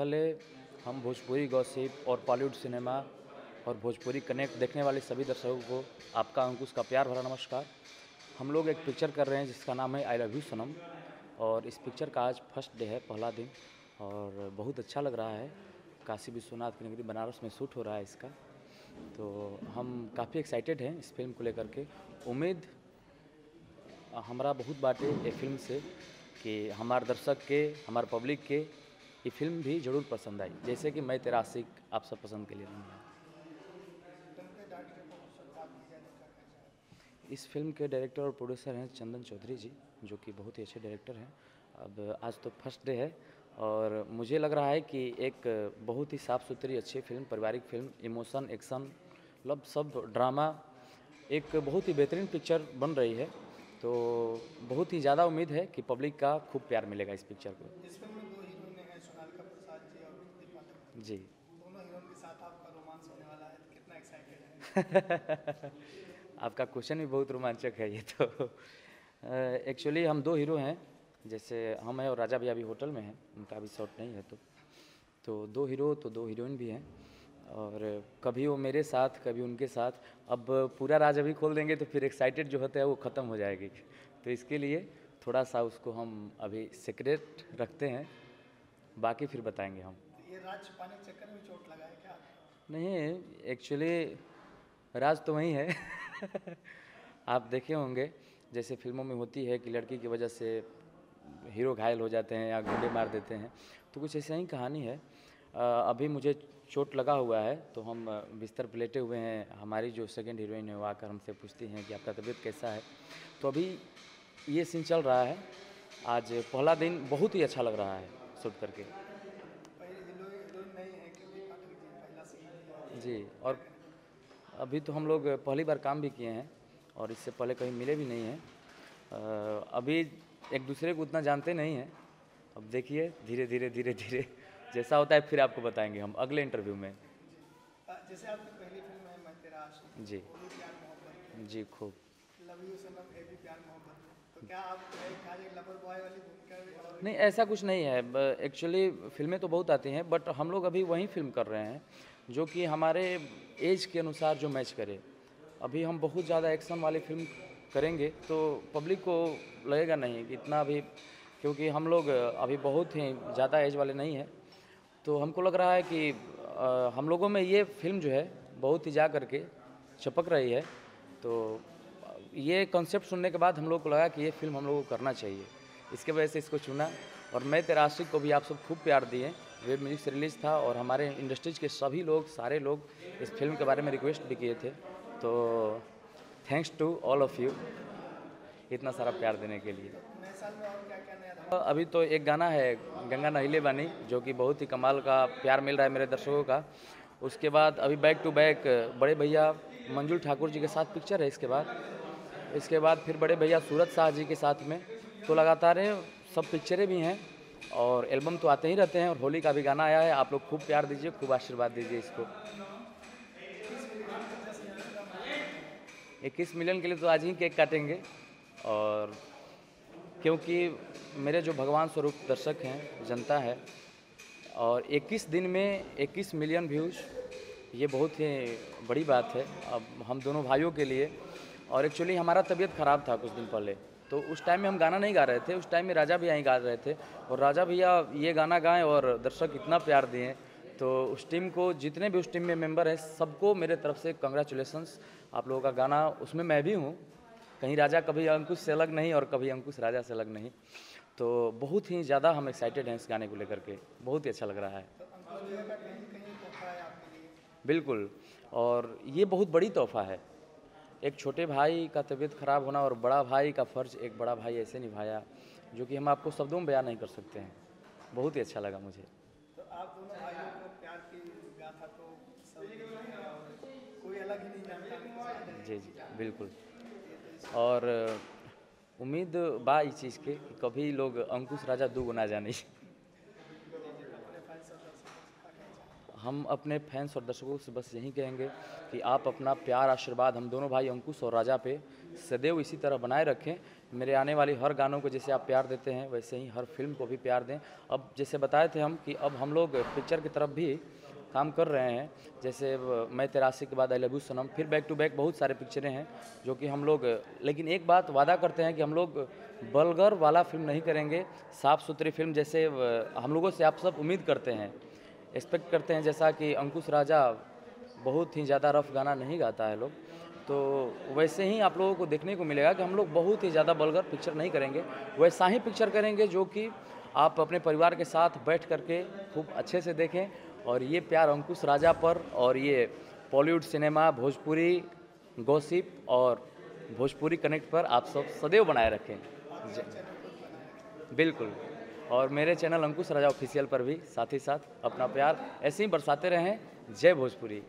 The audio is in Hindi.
पहले हम भोजपुरी गॉसिप और बॉलीवुड सिनेमा और भोजपुरी कनेक्ट देखने वाले सभी दर्शकों को आपका अंकुश का प्यार भरा नमस्कार। हम लोग एक पिक्चर कर रहे हैं जिसका नाम है आई लव यू सनम और इस पिक्चर का आज फ़र्स्ट डे है, पहला दिन। और बहुत अच्छा लग रहा है। काशी विश्वनाथ की नगरी बनारस में शूट हो रहा है इसका। तो हम काफ़ी एक्साइटेड हैं इस फ़िल्म को लेकर के। उम्मीद हमारा बहुत बाटे ये फ़िल्म से कि हमारे दर्शक के, हमारे पब्लिक के ये फ़िल्म भी ज़रूर पसंद आई। जैसे कि मैं तेरा आशिक आप सब पसंद के लिए है। इस फ़िल्म के डायरेक्टर और प्रोड्यूसर हैं चंदन चौधरी जी, जो कि बहुत ही अच्छे डायरेक्टर हैं। अब, आज तो फ़र्स्ट डे है और मुझे लग रहा है कि एक बहुत ही साफ़ सुथरी अच्छी फ़िल्म, पारिवारिक फ़िल्म, इमोशन, एक्शन मतलब सब ड्रामा, एक बहुत ही बेहतरीन पिक्चर बन रही है। तो बहुत ही ज़्यादा उम्मीद है कि पब्लिक का खूब प्यार मिलेगा इस पिक्चर को इस फ़िल्म में दो हीरोइन हैं सोनालिका प्रसाद जी और दीप्ति पाठक जी। दोनों हीरोइन के साथ आपका रोमांस होने वाला है कितना एक्साइटेड है? आपका क्वेश्चन भी बहुत रोमांचक है ये तो। एक्चुअली हम दो हीरो हैं जैसे हम हैं और राजा भैया अभी होटल में हैं उनका अभी शॉट नहीं है तो। तो दो हीरो तो दो हीरोइन भी हैं और कभी वो मेरे साथ कभी उनके साथ। अब पूरा राज अभी खोल देंगे तो फिर एक्साइटेड जो होता है वो ख़त्म हो जाएगी। तो इसके लिए थोड़ा सा उसको हम अभी सीक्रेट रखते हैं बाकी फिर बताएँगे हम। राज के चक्कर में चोट लगा है क्या? नहीं एक्चुअली राज तो वही है। आप देखे होंगे, जैसे फ़िल्मों में होती है कि लड़की की वजह से हीरो घायल हो जाते हैं या गुंडे मार देते हैं तो कुछ ऐसा ही कहानी है। अभी मुझे चोट लगा हुआ है तो हम बिस्तर पर लेटे हुए हैं। हमारी जो सेकंड हीरोइन है, वो आकर हमसे पूछती हैं कि आपका तबीयत कैसा है। तो अभी ये सीन चल रहा है। आज पहला दिन बहुत ही अच्छा लग रहा है शूट करके पहले हीरोइन हीरोइन नहीं है क्योंकि पाठक जी पहला सीन जी और अभी तो हम लोग पहली बार काम भी किए हैं और इससे पहले कहीं मिले भी नहीं हैं। अभी एक दूसरे को उतना जानते नहीं हैं। अब देखिए धीरे धीरे धीरे धीरे जैसा होता है फिर आपको बताएँगे हम अगले इंटरव्यू में। जैसे आपकी पहली फ़िल्म है मैं तेरा आशिक जी। जी खूब। तो नहीं ऐसा कुछ नहीं है। एक्चुअली फ़िल्में तो बहुत आती हैं बट हम लोग अभी वही फ़िल्म कर रहे हैं। जो कि हमारे एज के अनुसार जो मैच करे। अभी हम बहुत ज़्यादा एक्शन वाली फ़िल्म करेंगे तो पब्लिक को लगेगा नहीं कि इतना अभी क्योंकि हम लोग अभी बहुत ही ज़्यादा एज वाले नहीं हैं। तो हमको लग रहा है कि अ, हम लोगों में ये फ़िल्म जो है बहुत ही जा करके चपक रही है। तो ये कॉन्सेप्ट सुनने के बाद हम लोग को लगा कि ये फ़िल्म हम लोग को करना चाहिए। इसके वजह से इसको चुना। और मैं तेरा आशिक को भी आप सब खूब प्यार दिए। वेब म्यूज़िक से रिलीज़ था और हमारे इंडस्ट्रीज़ के सभी लोग, सारे लोग इस फ़िल्म के बारे में रिक्वेस्ट भी किए थे। तो thanks to all of you इतना सारा प्यार देने के लिए। था अभी तो एक गाना है, गंगा नहिले बानी, जो कि बहुत ही कमाल का प्यार मिल रहा है मेरे दर्शकों का। उसके बाद अभी बैक टू बैक बड़े भैया मंजुल ठाकुर जी के साथ पिक्चर है इसके बाद। इसके बाद फिर बड़े भैया सूरज शाह जी के साथ में। तो लगातार सब पिक्चरें भी हैं। और एल्बम तो आते ही रहते हैं और होली का भी गाना आया है। आप लोग खूब प्यार दीजिए, खूब आशीर्वाद दीजिए इसको। इक्कीस मिलियन के लिए तो आज ही केक काटेंगे। और क्योंकि मेरे जो भगवान स्वरूप दर्शक हैं, जनता है, और 21 दिन में 21 मिलियन व्यूज़, ये बहुत ही बड़ी बात है। अब हम दोनों भाइयों के लिए, और एक्चुअली हमारा तबीयत ख़राब था कुछ दिन पहले। तो उस टाइम में हम गाना नहीं गा रहे थे, उस टाइम में राजा भैया ही गा रहे थे। और राजा भैया ये गाना गाएँ और दर्शक इतना प्यार दिए तो उस टीम को जितने भी उस टीम में मेंबर हैं, सबको मेरे तरफ़ से कंग्रेचुलेसन्स आप लोगों का गाना, उसमें मैं भी हूँ। कहीं राजा कभी अंकुश से अलग नहीं और कभी अंकुश राजा से अलग नहीं। तो बहुत ही ज़्यादा हम एक्साइटेड हैं इस गाने को लेकर के। बहुत ही अच्छा लग रहा है। बिल्कुल। और ये बहुत बड़ी तोहफा है। एक छोटे भाई का तबीयत खराब होना और बड़ा भाई का फ़र्ज़ एक बड़ा भाई ऐसे निभाया जो कि हम आपको शब्दों में बयान नहीं कर सकते हैं। बहुत ही अच्छा लगा मुझे। तो आप दोनों भाइयों को प्यार की गाथा तो कोई अलग ही नहीं जानता। जी जी बिल्कुल। और उम्मीद बा इस चीज़ के कि कभी लोग अंकुश राजा दू ना जाने। हम अपने फैंस और दर्शकों से बस यही कहेंगे कि आप अपना प्यार, आशीर्वाद हम दोनों भाई अंकुश और राजा पे सदैव इसी तरह बनाए रखें। मेरे आने वाली हर गानों को जैसे आप प्यार देते हैं, वैसे ही हर फ़िल्म को भी प्यार दें। अब जैसे बताए थे हम कि अब हम लोग पिक्चर की तरफ़ भी काम कर रहे हैं। जैसे मैं तेरासी के बाद आई लव यू सनम, फिर बैक टू बैक बहुत सारे पिक्चरें हैं जो कि हम लोग, लेकिन एक बात वादा करते हैं कि हम लोग बलगर वाला फ़िल्म नहीं करेंगे। साफ़ सुथरी फ़िल्म जैसे हम लोगों से आप सब उम्मीद करते हैं। एक्सपेक्ट करते हैं, जैसा कि अंकुश राजा बहुत ही ज़्यादा रफ गाना नहीं गाता है लोग। तो वैसे ही आप लोगों को देखने को मिलेगा कि हम लोग बहुत ही ज़्यादा बलगर पिक्चर नहीं करेंगे। वैसा ही पिक्चर करेंगे जो कि आप अपने परिवार के साथ बैठ करके खूब अच्छे से देखें। और ये प्यार अंकुश राजा पर और ये बॉलीवुड सिनेमा भोजपुरी गॉसिप और भोजपुरी कनेक्ट पर आप सब सदैव बनाए रखें। बिल्कुल। और मेरे चैनल अंकुश राजा ऑफिशियल पर भी साथ ही साथ अपना प्यार ऐसे ही बरसाते रहें। जय भोजपुरी।